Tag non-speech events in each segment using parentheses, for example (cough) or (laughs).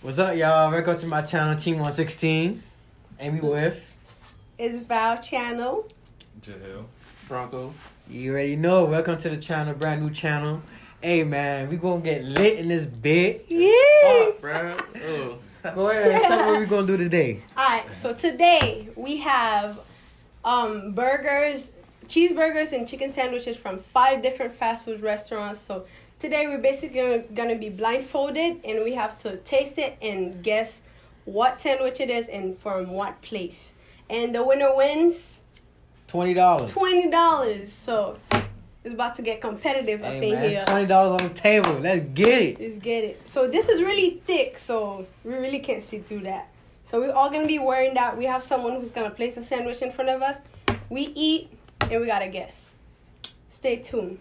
What's up, y'all? Welcome to my channel, Team 116. Amy with. It's Val Channel. Jahil. Bronco. You already know. Welcome to the channel, brand new channel. Hey, man, we gonna get lit in this bit. Yeah. Fuck, bruh. Ugh. (laughs) Go ahead, tell me what we gonna do today. Alright, so today we have um burgers, cheeseburgers, and chicken sandwiches from five different fast food restaurants. So today we're basically gonna, gonna be blindfolded and we have to taste it and guess what sandwich it is and from what place. And the winner wins $20. twenty dollars. So it's about to get competitive up Hey, in man, here. it's $20 on the table. Let's get it. Let's get it. So this is really thick, so we really can't see through that. So we're all gonna be wearing that. We have someone who's gonna place a sandwich in front of us. We eat and we gotta guess. Stay tuned.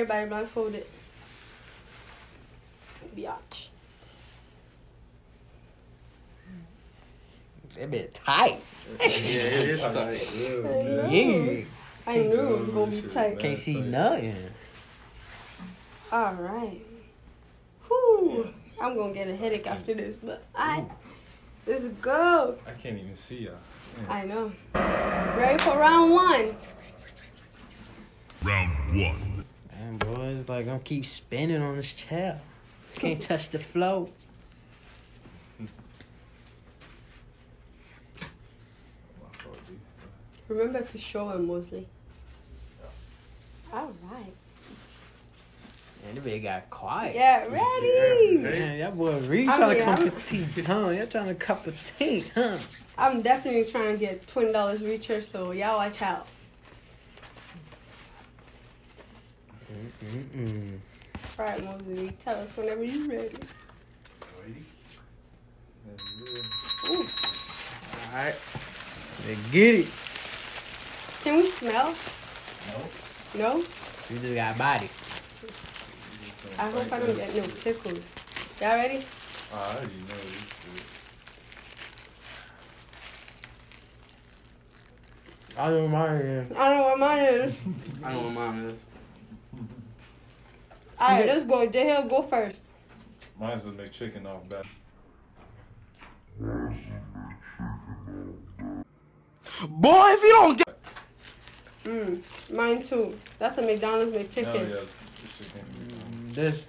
Everybody blindfolded. Biatch. That bit tight. Yeah, it is (laughs) tight. know. Yeah. I knew it was gonna be tight. Can't see nothing. All right. Whew. I'm gonna get a headache after this, but I let's go. I can't even see y'all. I know. Ready for round one? Round one. Man, boy, it's like I'm keep spinning on this chair. Can't touch the floor. My fault, G. Remember to show him, Mosley. All right. Man, the bit got quiet. Get ready. Man, that boy really I trying mean, to come I'm- to tea, huh? You're trying to cup the tea, huh? I'm definitely trying to get twenty dollars reacher, so y'all watch out. Mm-mm. All right, Mosley, tell us whenever you're ready. Ready? Yeah, Ooh. Alright. Let's get it. Can we smell? No. No? We just got body. I hope I don't get no pickles. Y'all ready? I already know this shit. I know mine is. I don't know what mine is. (laughs) I know what mine is. All right, let's go. J Hill, go first. Mine's the McChicken off bat. Boy, if you don't get. Mm, mine too. That's a McDonald's Hell McChicken. yeah. This shit can't be wrong. This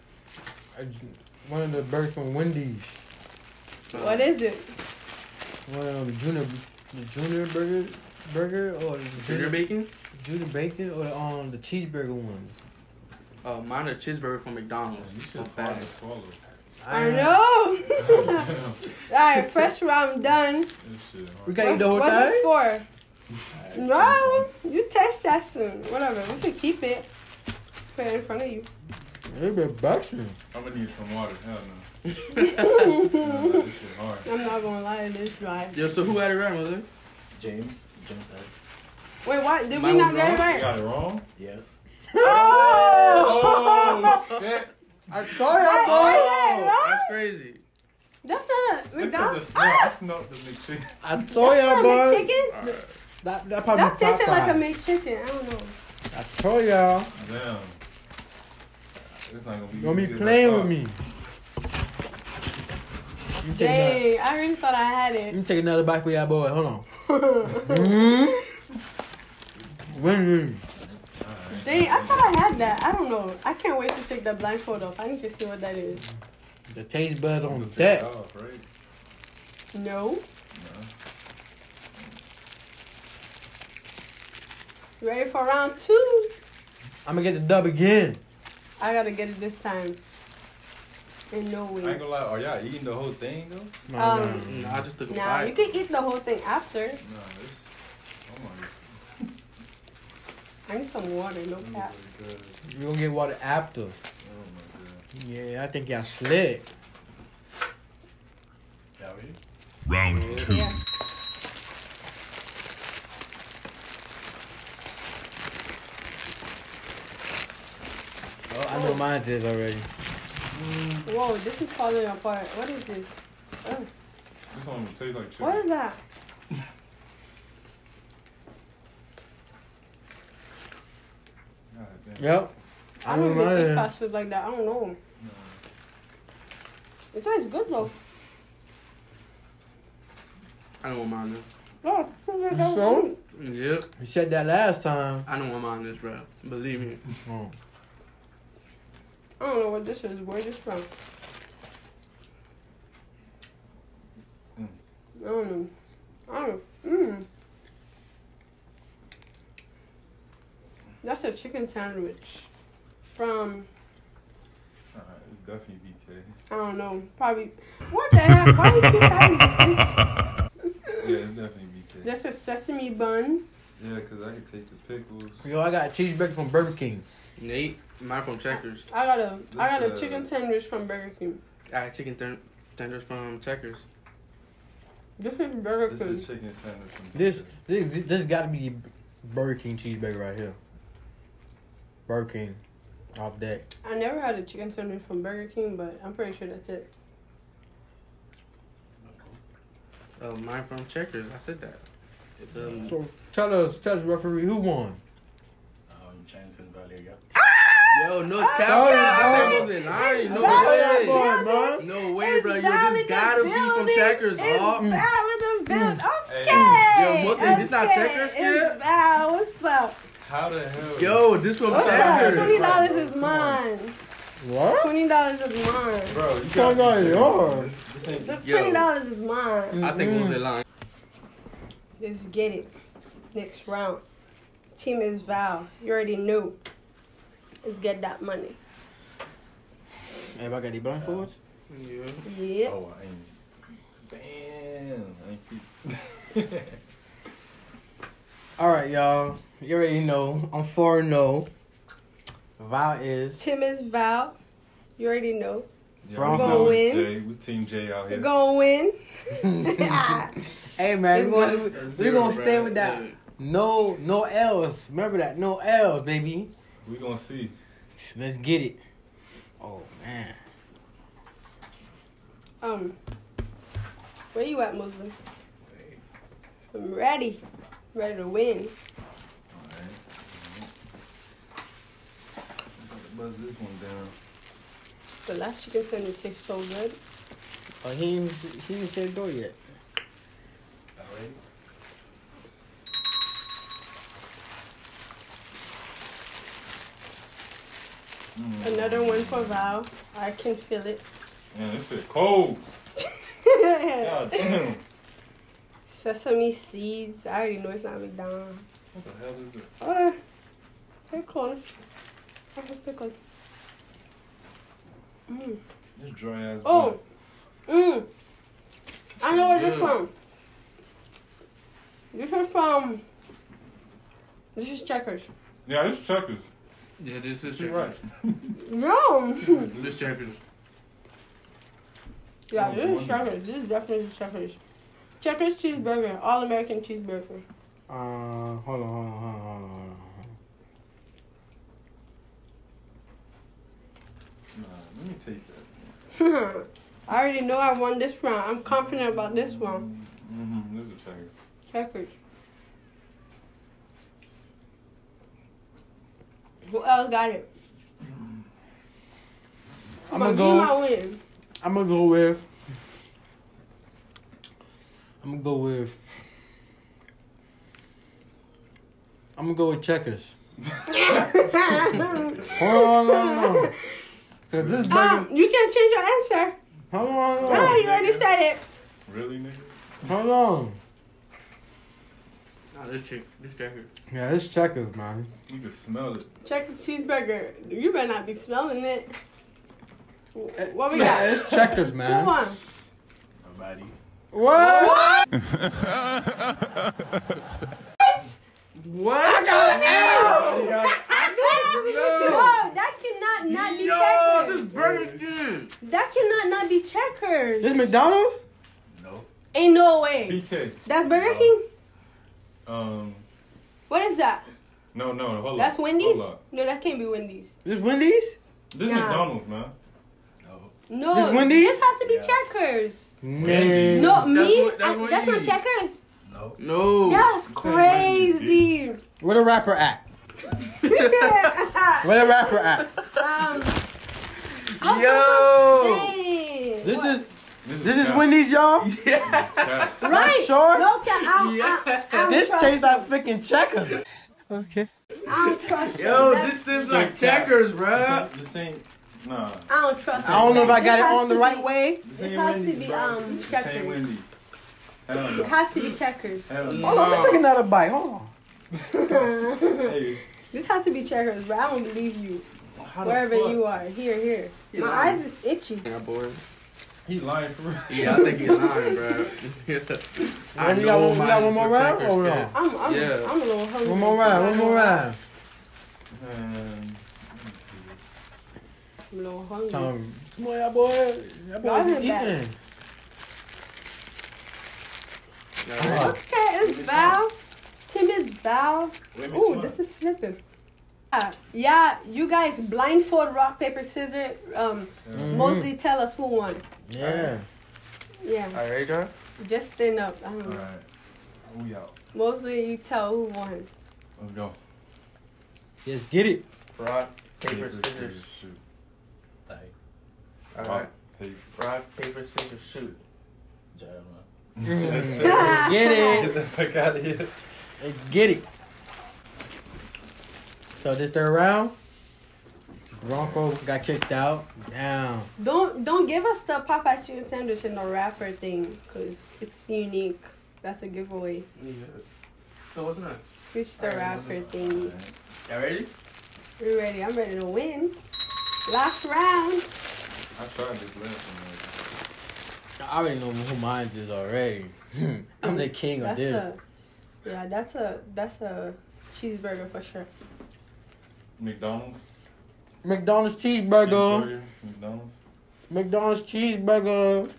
uh, one of the burgers from Wendy's. What is it? One of the junior the junior burger burger or the Junior bacon? junior bacon or the um the cheeseburger ones. Uh, mine a cheeseburger from McDonald's. Man, you should Not hard bad. to swallow. I know. (laughs) All right, first round done. This shit hard. We got eat the whole What's the thing. score? No, you test that soon. Whatever, we can keep it. Put it in front of you. They been busting. I'm gonna need some water. Hell no. (laughs) Nah, this. I'm not gonna lie, it is dry. Yo, so who had it right, mother? James. James said Wait, what? Did we Mine not was get it wrong? You got it wrong? yes. Oh! Shit. I told you, I- I told you. Oh, that's crazy. That's not Look the McDonald's. smell. I Ah, smelled the McChicken. I told you, not boy. McChicken. Alright. That that probably That tasted like a Popeyes. McChicken. I don't know. I told y'all. Damn. It's not gonna be. Don't be playing with me. You Dang, I really thought I had let me take another bite for y'all, boy. Hold on. (laughs) Mm-hmm. Win-win. Alright. Dang, I thought I had that. I don't know. I can't wait to take that blindfold off. I need to see what that is. The taste bud on Take it deck. off, right? No. No. Ready for round two? I'm gonna get the dub again. I gotta get it this time. In no way. I ain't way. gonna lie. Are y'all eating the whole thing though? No, Um, no, no. Nah, I just took a Nah, bite. you can eat the whole thing after. Nah, this. Oh my I need some water, no god. cap. Oh my. You gonna get water after. Oh my god. Yeah, I think y'all slick. Y'all? Round two. Yeah. Oh, I know mine is already. Whoa, this is falling apart. What is this? Oh, This one tastes like chicken. what is that? God damn. Yep. I don't even know. eat fast food like that. I don't know. It tastes good though. I don't want mine this. No, it's like So? Yep. You said that last time. I don't want mine this, bro. Believe me. Oh. I don't know what this is. Where this from? Mm. I don't know. I don't. Mmm. That's a chicken sandwich from Uh, it's definitely BK. I don't know. Probably. What the heck? Why you keep having? (laughs) Yeah, it's definitely BK. That's a sesame bun. Yeah, because I can taste the pickles. Yo, I got a cheeseburger from Burger King. Nate, mine from Checkers. I got a I got a uh, chicken sandwich from Burger King. I had chicken ten- tenders from Checkers. This is Burger King. This is chicken sandwich from This this this got to be Burger King cheeseburger right here. Burger King, off deck. I never had a chicken sandwich from Burger King, but I'm pretty sure that's it. Uh, mine from Checkers. I said that. It's um. So tell us, tell us, referee, who won? Um, Jansen Valier. Yo, no Oh, cap. sorry, That bro. wasn't lying. No way. Boy. No way, bro. Yo, valid this gotta the be from. Checkers, It's dog. valid in the. Okay. Hey. Yo, Mosley, this not okay. Checkers, kid? It's. What's up? How the hell? Yo, this from What's up? Twenty dollars is mine. What? Twenty dollars is mine. Bro, you Come got on, yours. This ain't So twenty dollars is mine. Mm-hmm. I think Jose lying. Let's get it. Next round. Team is Val. You already knew. Let's get that money. Everybody got any blindfolds? Yeah. Yeah. Oh, I ain't. Damn. I ain't keep. All right, y'all. You already know. I'm 4 0. Val is. Tim is Val. You already know. Yeah, Bro, I'm we gonna going with win. Jay. We team J out here. We're here. gonna win. hey man, It's we're gonna, good. we're Zero, gonna stay with that. Yeah. No, no L's. Remember that. No L's, baby. We're gonna see. Let's get it. Oh man. um, where you at, Mosley? I'm ready. Ready to win. Alright. Buzz this one down. The last chicken sandwich tastes so good. Oh, he ain't, he didn't say go yet. Alright. Mm. Another one for Val. I can feel it. Man, this shit cold. (laughs) God damn. Sesame seeds. I already know it's not McDonald's. What the hell is it? Oh, they're. I have pickles. Mm. This dry ass. Oh, mm. I know where this Yeah. from. This is from. This is Checkers. Yeah, this checkers. Yeah, this is She Checkers. right. (laughs) No. This Checkers. yeah, this is. Checkers. This is definitely Checkers. Checkers cheeseburger, all American cheeseburger. Uh, hold on, hold on, hold on, hold on. Nah, let me taste that. (laughs) I already know I won this round. I'm confident about this one. Mm-hmm. This is a checker. Checkers. Who else got it? I'm gonna go. give me win. I'm gonna go with. I'm gonna go with. I'm gonna go with checkers. (laughs) Hold on, hold on, hold on. Cause this burger. um, you can't change your answer. Hold on, hold No, on. you already said it. Really, nigga? Hold on. Nah, this chick, this Checkers. Yeah, this checkers, man. You can smell it. Checkers cheeseburger. You better not be smelling it. What we got? it's checkers, Who man. won? Nobody. What? What? I got L. Whoa, that cannot not be Yo, checkers. this Burger King. That cannot not be checkers. This McDonald's? No. Ain't no way. BK. That's Burger No. King? Um, What is that? no, no, hold That's up. Wendy's? Hold up. No, that can't be Wendy's. This Wendy's? This Nah. McDonald's, man. No. No, This Wendy's? this has to be Yeah. checkers. Man. No, me? what- that's I- that's not Wendy's. checkers. No. No. That's This ain't Wendy's, crazy. Where the wrapper at? (laughs) Where the wrapper at? um, (laughs) Yo. This What? is this is Wendy's, y'all. (laughs) Yeah. right. sure? No, can, I, don't- Yeah. I, I, don't This trust tastes you. like freaking checkers. Okay. I don't trust you. Yo, this tastes like checkers, This bruh. ain't, this ain't, nah. I don't trust I don't know if I got it This has on the to right be- way. This It ain't has to be, bro. um, checkers. ain't Wendy's. Hell It has to be checkers. Hell Hold no. on, let me take another bite. Hold on. (laughs) Hey, this has to be checkers, but I don't believe you. how Wherever you are. Here, here. He My lying. eyes is itchy. Yeah, boy. He lying for real. Yeah, I think he's lying, bro. (laughs) Well, we got one- we got one more round or no? I'm, I'm, Yeah. I'm a little hungry. One more round. One more round. Man. I'm a little hungry. Tell him, come on, y'all boy. Y'all boy Y'all eating. hit Uh, Okay, it's Val. Tim is Val. Let Ooh, smell. this is slipping. Yeah, yeah, you guys blindfold rock paper scissors. Um, Mhm. mostly tell us who won. Yeah. Yeah, Alright, John. just stand up. I don't know. Alright. We out. Mostly you tell who won. Let's go. Just get it. Rock, paper, scissors. shoot. Tight. Alright. Paper. Rock, paper, scissors, shoot. Jab, (laughs) Mm. man. That's it. Get Get the fuck out of here. Let's get it. So this third round, Bronco got kicked out. Down. Don't don't give us the Popeyes chicken sandwich and the wrapper thing, cause it's unique. That's a giveaway. Yeah. So what's next? Switch the Alright, wrapper thingy. Y'all ready? We ready? I'm ready to win. Last round. I tried this last one. I already know who mine is already. (laughs) I'm the king of this. a yeah. That's a that's a cheeseburger for sure. McDonald's. McDonald's cheeseburger. Burger, McDonald's. McDonald's cheeseburger.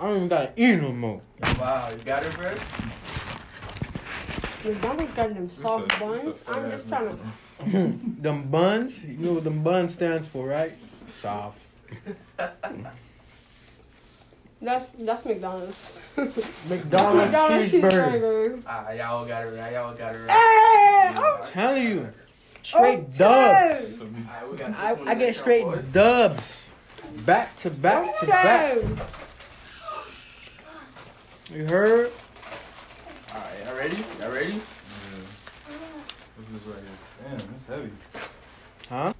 I don't even gotta eat no more. Wow, you got it, bro? McDonald's got them soft a- buns. this a I'm just trying to. McDonald's. them buns, you know what them buns stands for, right? Soft. (laughs) That's that's McDonald's. (laughs) McDonald's, cheeseburger. Ah, y'all got it right. Y'all got it right. Hey, I'm telling you, straight okay. dubs. Alright, we I, I get straight y'all dubs, back to back to back. You heard? Alright, y'all ready? Y'all ready? Yeah. This is right here. Damn, it's heavy. Huh?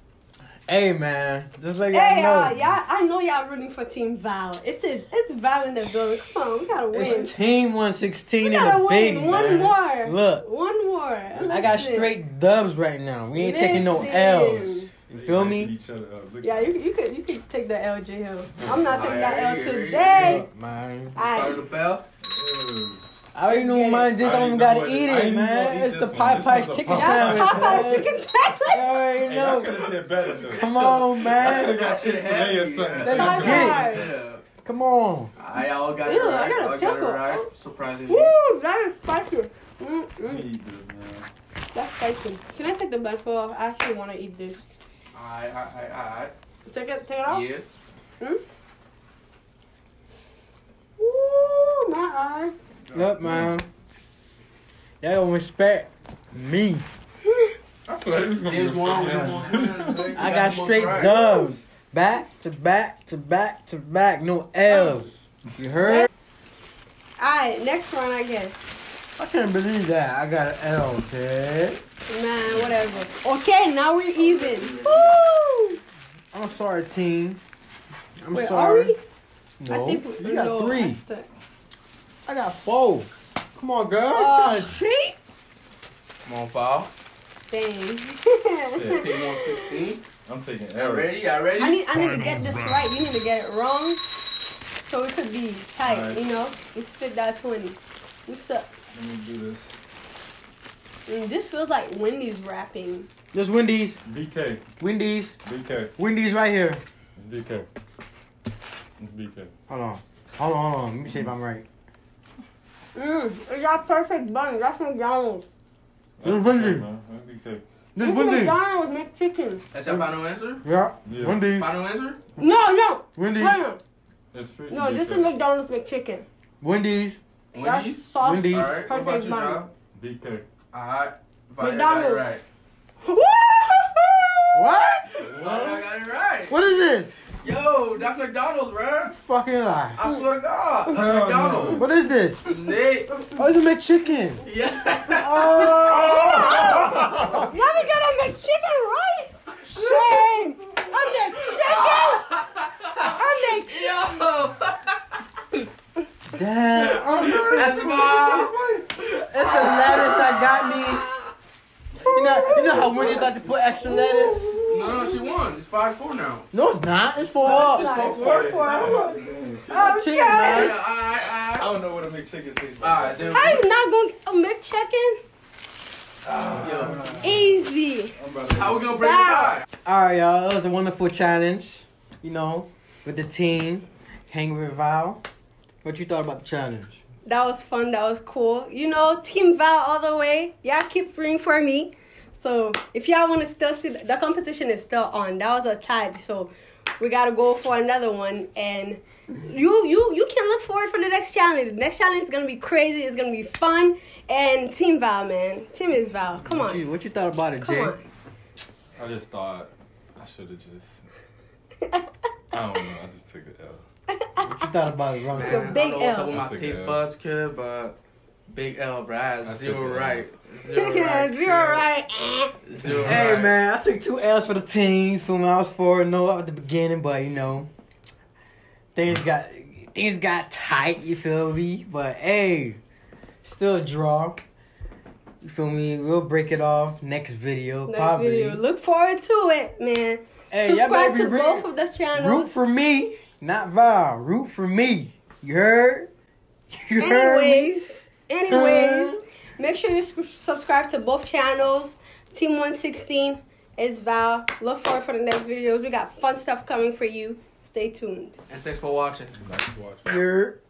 Hey man, just like Hey, y'all y'all, know, uh, y'all, I know y'all rooting for Team Val. It's a, it's Val in the building. Come on, we gotta win. it's Team 116 we in gotta the big win. One man. more. Look, One more. I got straight dubs right now. We ain't taking no L's. You They feel me? Each other up. Look Yeah, you, you could you could take the LJ Hill. I'm not taking Alright, that L ready, ready, today. Look, man. Start the bell. Ew. I already know mine. Just I don't ain't gotta know eat what- I it, ain't man. gonna eat It's the this one. This Popeyes chicken sandwich. That's Popeyes chicken You sandwich. already Hey, y'all know. did better though. Come on, man. I got Shit Chick-fil-A or heavy, something. Let's get it. Come on. Alright, y'all got Ew, it I right. got a Y'all got it right. Surprisingly. Woo, that is spicy. Mm-mm. That's spicy. Can I take the bun off? I actually want to eat this. Alright, alright, alright. Take it, take it off. Yeah. Hmm? Ooh, my eyes. Look, man. Y'all gonna respect me. I feel like this is gonna James be Wan, yeah. we want one, man. (laughs) I got straight dubs. Back to back to back to back. No L's. You heard? Alright, next one, I guess. I can't believe that. I got an L, kid. Man, whatever. Okay, now we're even. Woo! I'm sorry, team. I'm Wait, are sorry. we? No, we- you got no, three. That's the- I got four. Come on, girl. Oh. you trying to cheat? Come on, foul. Dang. Shit. Team 116. I'm taking Y'all L. ready? Y'all ready? I need I need to get this right. You need to get it wrong. So it could be tight, Alright. you know? We split that 20. What's up? Let me do this. Mm, this feels like Wendy's rapping. There's Wendy's. BK. Wendy's. BK. Wendy's right here. BK. It's BK. Hold on. Hold on, hold on. Let me see if I'm right. Mmm, it got perfect bun. That's McDonald's. It's That's Wendy's. BK, man. That's BK. This This Wendy's. McDonald's McChicken. That's your final answer? Yeah. Yeah. Wendy's. Final answer? No, no. Wendy's. Wait a minute. It's. No, this is McDonald's McChicken. Wendy's. That's Wendy's? sauce. Wendy's. Alright, what about Perfect you, bun. Job? BK. Alright. If I got it right. Woo! What? If I got it right. What is this? Yo, that's McDonald's, bro. Fucking lie. I swear to God. That's Hell no. McDonald's. What is this? Nate. Oh, it's a McChicken. Yeah. Oh. (laughs) Let me get a McChicken right. Shame. A McChicken. A Mc. Yo. Damn. That's the ball. It's the lettuce that got me. You know, you know how Wendy's like to put extra lettuce? No, no, she won. It's 5-4 now. No, it's not. It's four It's up. 4-4. Oh, Chicken, yeah. man. Yeah, alright, I alright. don't know what a McChicken tastes like. Alright, then. How you not gonna get a McChicken? Ah. Yo. Easy. I'm How we gonna break Wow. the tie? All right, y'all. It was a wonderful challenge. You know, with the team, hang with Val. What you thought about the challenge? That was fun. That was cool. You know, Team Val all the way. Y'all keep rooting for me. So if y'all want to still see, the competition is still on. That was a tie. So we gotta go for another one. And you you you can look forward for the next challenge. The next challenge is gonna be crazy. It's gonna be fun. And Team Val, man. Team is Val. Come What you, on. what you thought about it, Come Jay? on. I just thought I should have just. (laughs) I don't know. I just took it L. What you thought about it, Ron? The Man, big I don't know what's L. up with my taste buds, kid, but big L, bro. I had zero L. right. (laughs) Zero yeah, right. zero right. Zero Hey right. man, I took two L's for the team. You feel me? I was four and no at the beginning, but you know, things got things got tight. You feel me? But hey, still a draw. You feel me? We'll break it off next video, Next probably. video. Look forward to it, man. Hey, Subscribe to be both of the channels. root for me, not Val. Root for me. You heard? (laughs) You heard me? Anyways, anyways, make sure you s- subscribe to both channels. Team 116 is Val. Look forward for the next videos. We got fun stuff coming for you. Stay tuned. And thanks for watching. Nice watch. You heard?